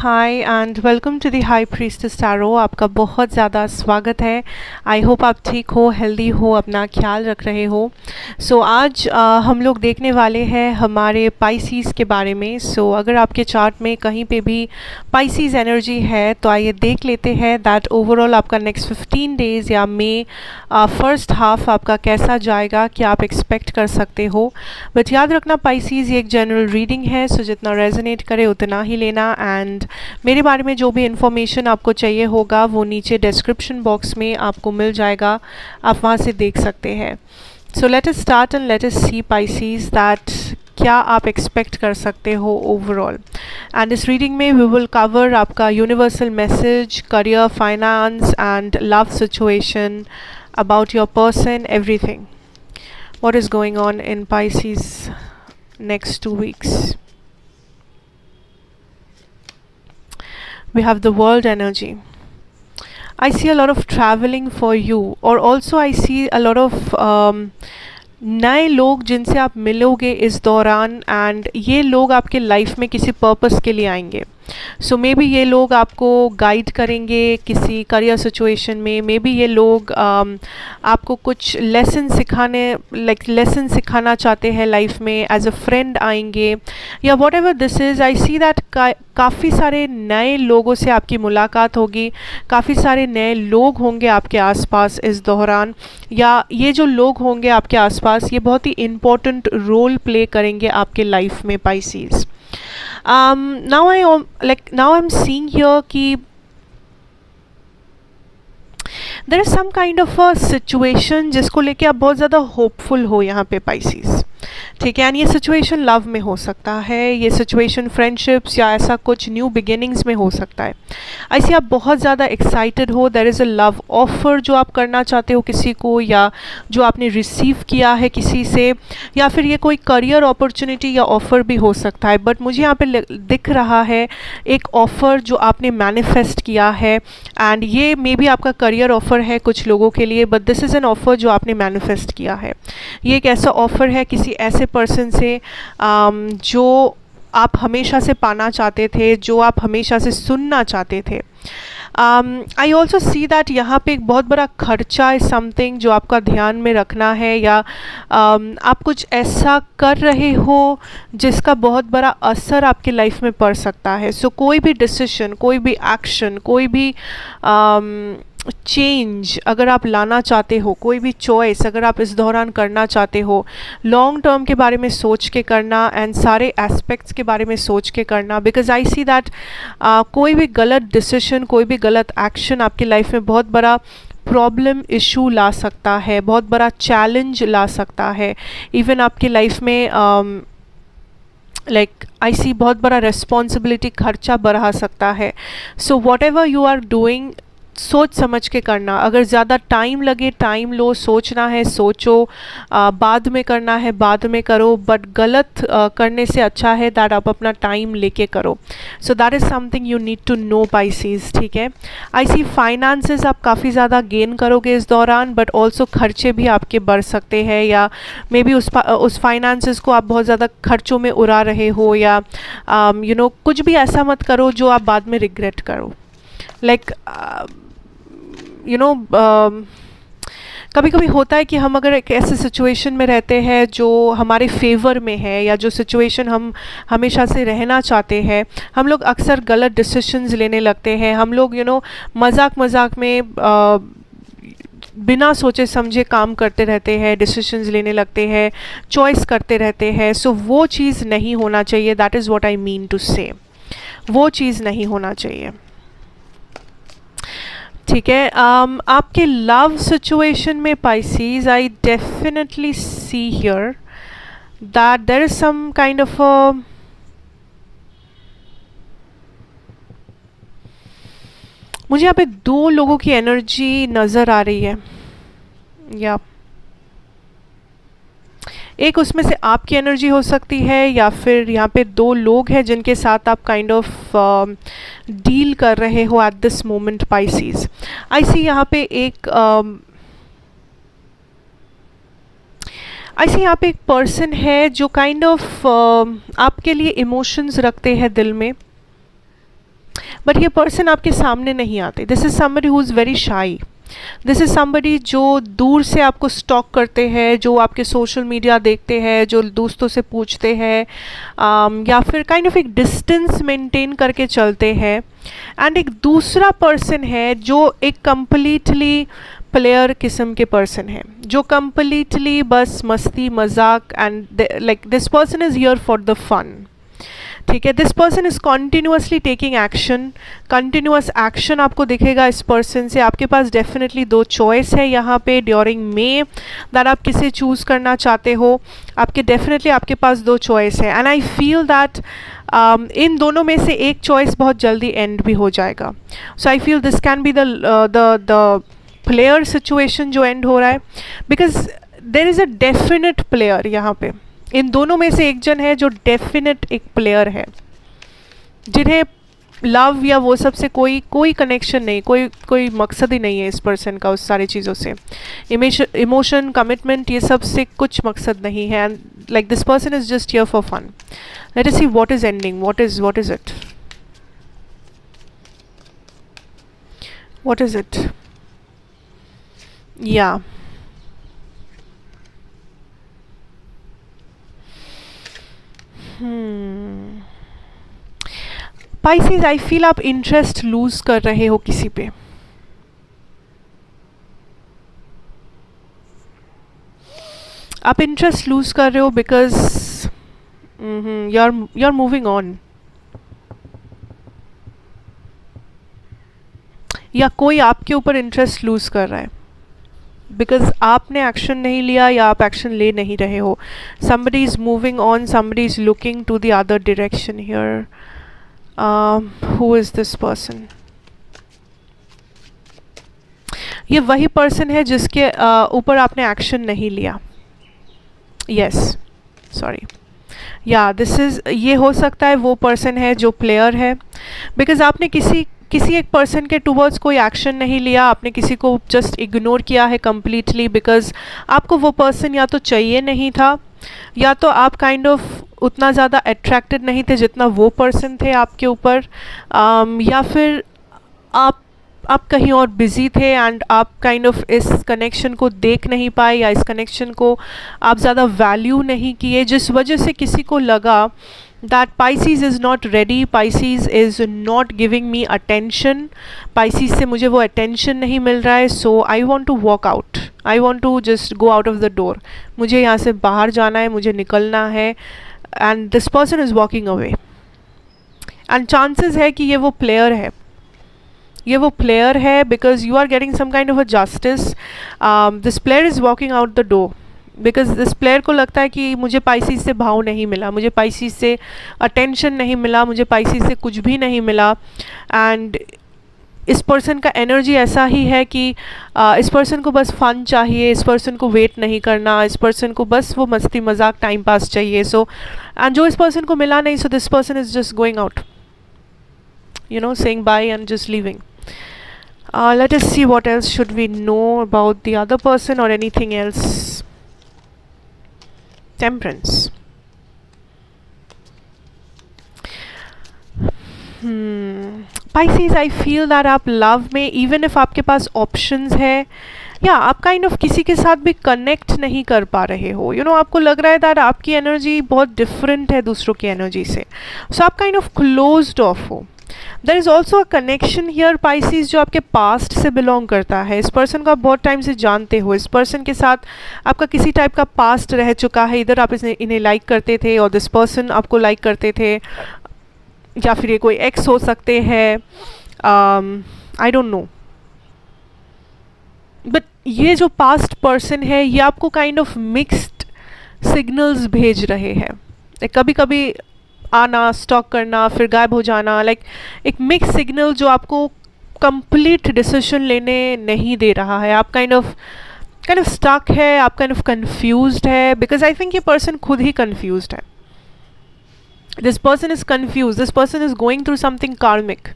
Hi and welcome to the high priest स्टारो आपका बहुत ज़्यादा स्वागत है। आई होप आप ठीक हो हेल्दी हो अपना ख्याल रख रहे हो। सो so, आज uh, हम लोग देखने वाले हैं हमारे पाइसीज़ के बारे में। सो so, अगर आपके चार्ट में कहीं पे भी पाइसीज़ एनर्जी है तो आइए देख लेते हैं दैट ओवरऑल आपका नेक्स्ट 15 डेज़ या मे फ़र्स्ट हाफ़ आपका कैसा जाएगा क्या आप एक्सपेक्ट कर सकते हो। बट याद रखना पाइसीज़ ये एक जनरल रीडिंग है सो so जितना रेजोनेट करे उतना ही लेना। एंड मेरे बारे में जो भी इन्फॉर्मेशन आपको चाहिए होगा, वो नीचे डिस्क्रिप्शन बॉक्स में आपको मिल जाएगा। आप वहाँ से देख सकते हैं। So let's start and let's see Pisces that क्या आप एक्सपेक्ट कर सकते हो ओवरऑल एंड इस रीडिंग में वी विल कवर आपका universal message career finance and love situation about your person everything what is going on in Pisces next two weeks. We have the world energy i see a lot of traveling for you or also i see a lot of um, नए लोग जिनसे आप मिलोगे इस दौरान and ये लोग आपके लाइफ में किसी पर्पस के लिए आएँगे सो मे बी ये लोग आपको गाइड करेंगे किसी करियर सिचुएशन में मे बी ये लोग um, आपको कुछ लेसन सिखाने लाइक लेसन सिखाना चाहते हैं लाइफ में एज अ फ्रेंड आएँगे या whatever this is I see that काफ़ी सारे नए लोगों से आपकी मुलाकात होगी काफ़ी सारे नए लोग होंगे आपके आसपास इस दौरान या ये जो लोग होंगे आपके आसपास ये बहुत ही इम्पोर्टेंट रोल प्ले करेंगे आपके लाइफ में pieces um, now I like now I'm seeing here कि there is some kind of a situation जिसको लेके आप बहुत ज़्यादा होपफुल हो यहाँ पे पाइसीज़ ठीक है एंड ये सिचुएशन लव में हो सकता है, ये सिचुएशन फ्रेंडशिप्स या ऐसा कुछ न्यू बिगिनिंग्स में हो सकता है। ऐसे आप बहुत ज़्यादा एक्साइटेड हो there is a love offer जो आप करना चाहते हो किसी को या जो आपने रिसीव किया है किसी से, या फिर ये कोई करियर अपॉर्चुनिटी या ऑफ़र भी हो सकता है। बट मुझे यहाँ पे दिख रहा है एक ऑफ़र जो आपने मैनिफेस्ट किया है एंड ये मे बी आपका करियर ऑफ़र है कुछ लोगों के लिए but this is an offer जो आपने मैनिफेस्ट किया है। ये एक ऐसा ऑफ़र है, किसी ऐसे पर्सन से जो आप हमेशा से पाना चाहते थे जो आप हमेशा से सुनना चाहते थे। आई ऑल्सो सी दैट यहाँ पे एक बहुत बड़ा खर्चा इज़ समथिंग जो आपका ध्यान में रखना है या um, आप कुछ ऐसा कर रहे हो जिसका बहुत बड़ा असर आपकी लाइफ में पड़ सकता है। सो so, कोई भी डिसीशन कोई भी एक्शन कोई भी um, चेंज अगर आप लाना चाहते हो, कोई भी चॉइस अगर आप इस दौरान करना चाहते हो लॉन्ग टर्म के बारे में सोच के करना एंड सारे एस्पेक्ट्स के बारे में सोच के करना बिकॉज़ आई सी दैट कोई भी गलत डिसीशन कोई भी गलत एक्शन आपकी लाइफ में बहुत बड़ा प्रॉब्लम इशू ला सकता है, बहुत बड़ा चैलेंज ला सकता है. इवन आपकी लाइफ में लाइक आई सी बहुत बड़ा रिस्पॉन्सिबिलिटी खर्चा बढ़ा सकता है. So whatever you are doing सोच समझ के करना। अगर ज़्यादा टाइम लगे टाइम लो सोचना है सोचो। आ, बाद में करना है बाद में करो। बट गलत आ, करने से अच्छा है दैट आप अपना टाइम लेके करो। So that is something you need to know Pisces ठीक है? आई सी फाइनेंसेस आप काफ़ी ज़्यादा गेन करोगे इस दौरान बट ऑल्सो खर्चे भी आपके बढ़ सकते हैं या मे बी उस उस फाइनेंसेस को आप बहुत ज़्यादा खर्चों में उड़ा रहे हो या you um, know you know, कुछ भी ऐसा मत करो जो आप बाद में रिग्रेट करो। लाइक यू नो कभी कभी होता है कि हम अगर एक ऐसे सिचुएशन में रहते हैं जो हमारे फेवर में है या जो सिचुएशन हम हमेशा से रहना चाहते हैं हम लोग अक्सर गलत डिसीशंस लेने लगते हैं। हम लोग यू नो मज़ाक मज़ाक में uh, बिना सोचे समझे काम करते रहते हैं डिसीशंस लेने लगते हैं चॉइस करते रहते हैं। सो so, वो चीज़ नहीं होना चाहिए that is what I mean to say वो चीज़ नहीं होना चाहिए। ठीक है um, आपके लव सिचुएशन में Pisces I definitely see here that there is some kind of मुझे यहाँ पे दो लोगों की एनर्जी नज़र आ रही है। या एक उसमें से आपकी एनर्जी हो सकती है या फिर यहाँ पे दो लोग हैं जिनके साथ आप काइंड ऑफ़ डील कर रहे हो at this moment Pisces I see यहाँ पे एक आई सी यहाँ पे एक पर्सन है जो kind kind of of, uh, आपके लिए इमोशंस रखते हैं दिल में बट ये पर्सन आपके सामने नहीं आते। This is somebody who is very shy this is somebody जो दूर से आपको स्टॉक करते हैं जो आपके सोशल मीडिया देखते हैं जो दोस्तों से पूछते हैं um, या फिर काइंड ऑफ़ एक डिस्टेंस मेंटेन करके चलते हैं। एंड एक दूसरा पर्सन है जो एक कम्प्लीटली प्लेयर किस्म के पर्सन है जो कम्प्लीटली बस मस्ती मज़ाक and like this person is here for the fun ठीक है this person is continuously taking action continuous action आपको दिखेगा इस पर्सन से। आपके पास डेफिनेटली दो चॉइस है यहाँ पे ड्यूरिंग मे दैट आप किसे चूज़ करना चाहते हो। आपके डेफिनेटली आपके पास दो चॉइस है। एंड आई फील दैट इन दोनों में से एक चॉइस बहुत जल्दी एंड भी हो जाएगा। So I feel this can be the the player situation जो एंड हो रहा है। Because there is a definite player यहाँ पे। इन दोनों में से एक जन है जो डेफिनेट एक प्लेयर है। जिन्हें लव या वो सबसे कोई कोई कनेक्शन नहीं, कोई कोई मकसद ही नहीं है इस पर्सन का उस सारी चीज़ों से। इमोशन कमिटमेंट ये सबसे कुछ मकसद नहीं है। And like this person is just here for fun let's see what is ending what is what is it what is it या पाइसिस आई फील आप इंटरेस्ट लूज कर रहे हो किसी पे. आप इंटरेस्ट लूज कर रहे हो because you are you are moving on या कोई आपके ऊपर इंटरेस्ट लूज कर रहा है। बिकॉज़ आपने एक्शन नहीं लिया या आप एक्शन ले नहीं रहे हो। Somebody is moving on somebody is looking to the other direction here who is this person ये वही पर्सन है जिसके ऊपर uh, आपने एक्शन नहीं लिया। यस सॉरी या दिस इज़ ये हो सकता है वो पर्सन है जो प्लेयर है। बिकॉज़ आपने किसी किसी एक पर्सन के टूवर्ड्स कोई एक्शन नहीं लिया आपने किसी को जस्ट इग्नोर किया है कम्प्लीटली बिकॉज़ आपको वो पर्सन या तो चाहिए नहीं था या तो आप काइंड kind ऑफ़ of उतना ज़्यादा अट्रैक्टेड नहीं थे जितना वो पर्सन थे आपके ऊपर um, या फिर आप आप कहीं और बिज़ी थे एंड आप काइंड ऑफ़ इस कनेक्शन को देख नहीं पाए या इस कनेक्शन को आप ज़्यादा वैल्यू नहीं किए, जिस वजह से किसी को लगा that Pisces is not ready Pisces is not giving me attention Pisces से मुझे वो अटेंशन नहीं मिल रहा है so I want to walk out I want to just go out of the door मुझे यहाँ से बाहर जाना है, मुझे निकलना है and this person is walking away and chances है कि ये वो प्लेयर है। ये वो प्लेयर है because you are getting some kind of a justice this player is walking out the door. Because इस प्लेयर को लगता है कि मुझे पाइसिस से भाव नहीं मिला मुझे पाइसिस से अटेंशन नहीं मिला मुझे पाइसिस से कुछ भी नहीं मिला. एंड इस पर्सन का एनर्जी ऐसा ही है कि आ, इस पर्सन को बस फन चाहिए इस पर्सन को वेट नहीं करना इस पर्सन को बस वो मस्ती मज़ाक टाइम पास चाहिए. सो एंड जो इस पर्सन को मिला नहीं so this person is just going out you know saying bye and just leaving. Uh, let us see what else should we know about the other person or anything else. Temperance. Pisces I feel that आप love में even if आपके पास options है या आप kind of किसी के साथ भी कनेक्ट नहीं कर पा रहे हो. यू you नो know, आपको लग रहा है दैट आपकी एनर्जी बहुत डिफरेंट है दूसरों की एनर्जी से. सो so, आप काइंड ऑफ़ क्लोज्ड ऑफ़ हो. There is also a connection here Pisces जो आपके पास्ट से बिलोंग करता है। इस पर्सन को आप बहुत टाइम से जानते हो। इस पर्सन के साथ आपका किसी टाइप का पास्ट रह चुका है। इधर आप इन्हें इन्हें लाइक करते थे और दिस पर्सन आपको लाइक करते थे। या फिर ये कोई एक्स हो सकते हैं। आई डोंट नो बट ये जो पास्ट पर्सन है, ये आपको काइंड ऑफ़ मिक्स्ड सिग्नल्स भेज रहे हैं। कभी कभी आना स्टॉक करना, फिर गायब हो जाना लाइक एक मिक्स सिग्नल जो आपको कंप्लीट डिसीज़न लेने नहीं दे रहा है। आप kind of kind of stuck है, आप काइंड ऑफ़ कंफ्यूज है बिकॉज़ आई थिंक ये पर्सन खुद ही कन्फ्यूज़ है। This person is confuse this person is going through something karmic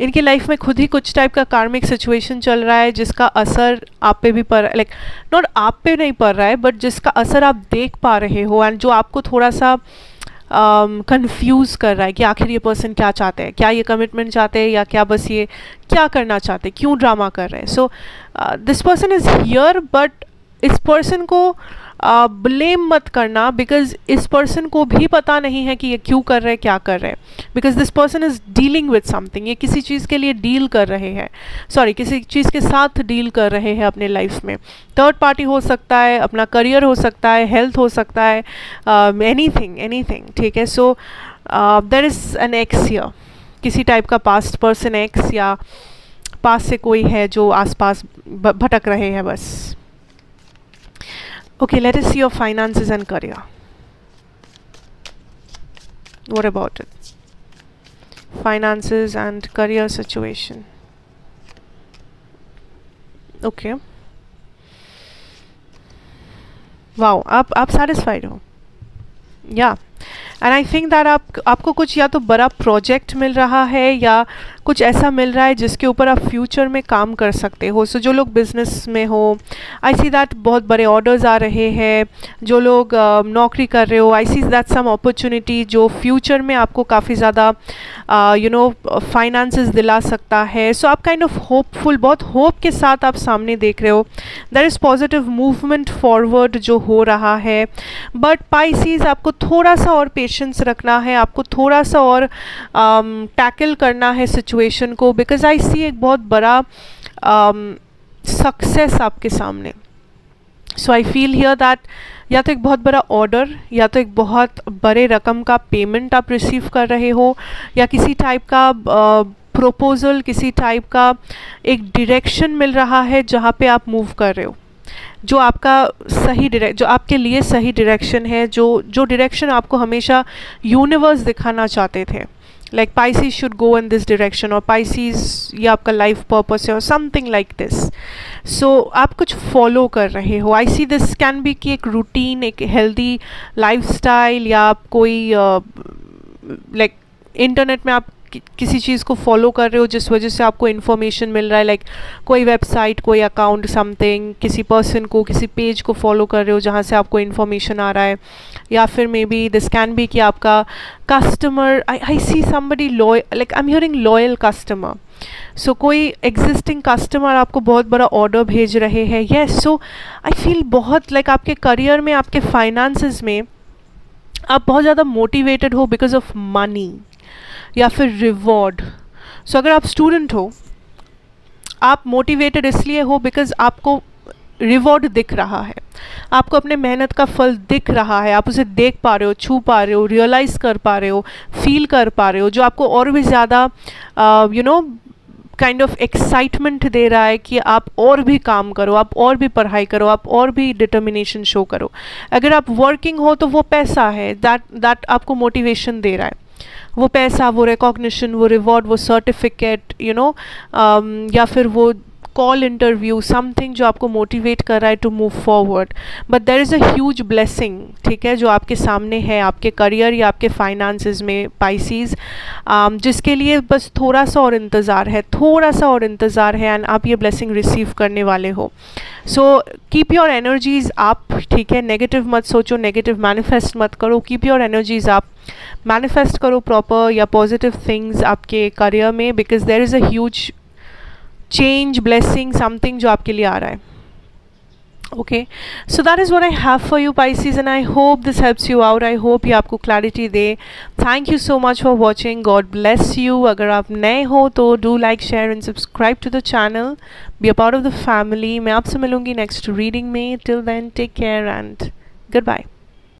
इनकी लाइफ में खुद ही कुछ टाइप का कार्मिक सिचुएशन चल रहा है, जिसका असर आप पे भी पड़ लाइक नॉट आप पे नहीं पड़ रहा है बट जिसका असर आप देख पा रहे हो एंड जो आपको थोड़ा सा कंफ्यूज um, कर रहा है कि आखिर ये पर्सन क्या चाहते हैं? क्या ये कमिटमेंट चाहते हैं या क्या बस ये क्या करना चाहते हैं? क्यों ड्रामा कर रहे हैं? So this person is here but इस पर्सन को ब्लेम मत करना बिकॉज़ इस पर्सन को भी पता नहीं है कि ये क्यों कर रहे हैं क्या कर रहे। हैं because this person is dealing with something ये किसी चीज़ के लिए डील कर रहे हैं। सॉरी किसी चीज़ के साथ डील कर रहे हैं अपने लाइफ में। थर्ड पार्टी हो सकता है, अपना करियर हो सकता है हेल्थ हो सकता है एनी थिंग एनी थिंग ठीक है? So there is an ex यर किसी टाइप का पास्ट पर्सन एक्स या पास से कोई है जो आसपास भटक रहे हैं बस। Okay, let us see your finances and career. What about it? Finances and career situation. Okay. Wow, आप आप satisfied हो? Yeah. And I think that आप आपको कुछ या तो बड़ा प्रोजेक्ट मिल रहा है या कुछ ऐसा मिल रहा है जिसके ऊपर आप फ्यूचर में काम कर सकते हो। सो so, जो लोग बिज़नेस में हो आई सी दैट बहुत बड़े ऑर्डर्स आ रहे हैं। जो लोग uh, नौकरी कर रहे हो I see that some opportunity जो फ्यूचर में आपको काफ़ी ज़्यादा यू नो फाइनेंसेस दिला सकता है। सो so, आप काइंड ऑफ़ होपफुल बहुत होप के साथ आप सामने देख रहे हो। There is positive movement forward जो हो रहा है। बट पाइसीज आपको थोड़ा सा और पेशेंस रखना है। आपको थोड़ा सा और टैकल um, करना है को बिकॉज़ आई सी एक बहुत बड़ा सक्सेस um, आपके सामने। So I feel here that या तो एक बहुत बड़ा ऑर्डर या तो एक बहुत बड़े रकम का पेमेंट आप रिसीव कर रहे हो या किसी टाइप का प्रपोज़ल uh, किसी टाइप का एक डायरेक्शन मिल रहा है जहाँ पे आप मूव कर रहे हो। जो आपका सही डायरेक्ट जो आपके लिए सही डायरेक्शन है जो जो डायरेक्शन आपको हमेशा यूनिवर्स दिखाना चाहते थे। Like Pisces should go in this direction और पाइसीज ये आपका लाइफ पर्पस है और समथिंग लाइक दिस सो आप कुछ फॉलो कर रहे हो. I see this can be कि एक रूटीन एक हेल्दी लाइफ स्टाइल या आप कोई लाइक uh, इंटरनेट में आप कि, किसी चीज़ को फॉलो कर रहे हो जिस वजह से आपको इन्फॉर्मेशन मिल रहा है लाइक like, कोई वेबसाइट कोई अकाउंट समथिंग किसी पर्सन को किसी पेज को फॉलो कर रहे हो जहाँ से आपको इन्फॉर्मेशन आ रहा है या फिर maybe this can be कि आपका customer I I see somebody Loy like I am hearing loyal customer so कोई एग्जिस्टिंग कस्टमर आपको बहुत बड़ा ऑर्डर भेज रहे हैं येस सो आई फील बहुत लाइक like, आपके करियर में आपके फाइनेंसेस में आप बहुत ज़्यादा मोटिवेटेड हो बिकॉज़ ऑफ़ मनी या फिर रिवॉर्ड सो so, अगर आप स्टूडेंट हो आप मोटिवेटेड इसलिए हो बिकॉज़ आपको रिवॉर्ड दिख रहा है. आपको अपने मेहनत का फल दिख रहा है. आप उसे देख पा रहे हो छू पा रहे हो रियलाइज़ कर पा रहे हो फील कर पा रहे हो जो आपको और भी ज़्यादा you know kind of excitement दे रहा है कि आप और भी काम करो आप और भी पढ़ाई करो आप और भी डिटर्मिनेशन शो करो. अगर आप वर्किंग हो तो वो पैसा है. दैट दैट आपको मोटिवेशन दे रहा है. वो पैसा वो रिकॉग्निशन वो रिवॉर्ड वो सर्टिफिकेट यू नो या फिर वो कॉल इंटरव्यू समथिंग जो आपको मोटिवेट कर रहा है to move forward but there is a huge blessing ठीक है जो आपके सामने है आपके करियर या आपके फाइनेंसेस में पाइसीज um, जिसके लिए बस थोड़ा सा और इंतज़ार है थोड़ा सा और इंतज़ार है एंड आप ये ब्लेसिंग रिसीव करने वाले हो. सो कीप योर एनर्जीज आप ठीक है नेगेटिव मत सोचो नेगेटिव मैनिफेस्ट मत करो कीप योर एनर्जीज आप मैनिफेस्ट करो प्रॉपर या पॉजिटिव थिंग्स आपके करियर में because there is a huge change blessing something जो आपके लिए आ रहा है। Okay so that is what I have for you Pisces I hope this helps you out I hope ये आपको clarity they. Thank you so much for watching God bless you अगर आप नए हो तो do like share and subscribe to the channel be a part of the family मैं आपसे मिलूँगी नेक्स्ट रीडिंग में. Till then take care and goodbye